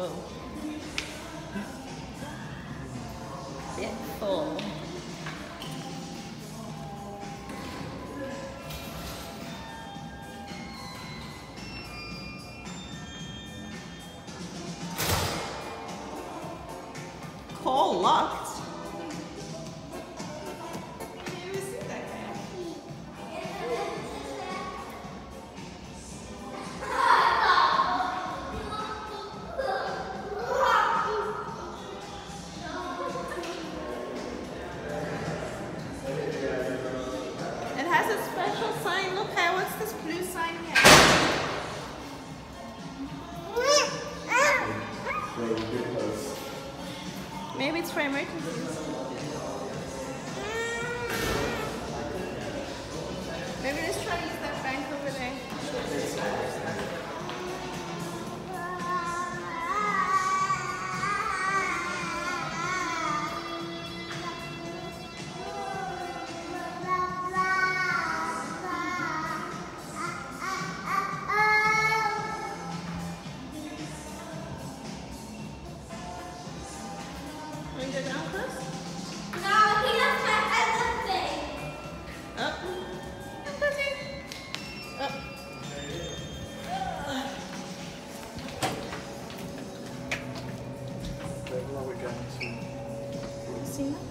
Whoa. Bit full. Call locked. Has a special sign. Look, Kai, what's this blue sign here? Maybe it's for emergencies. See that?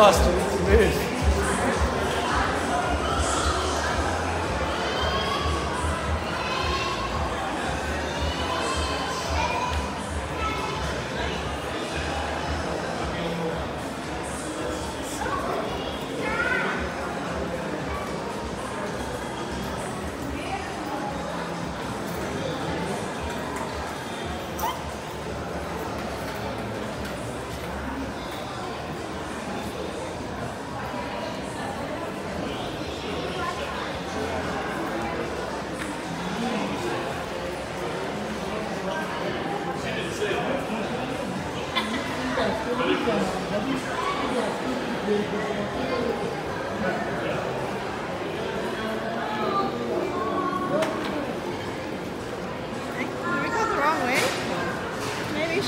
That? It's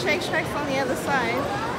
Shake Shack's on the other side.